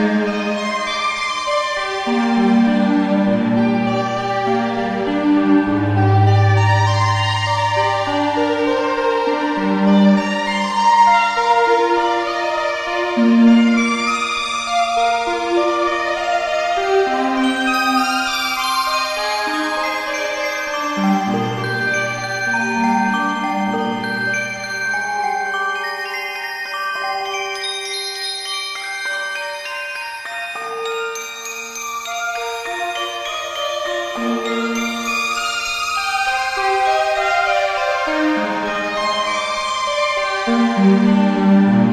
Thank mm -hmm. you. Música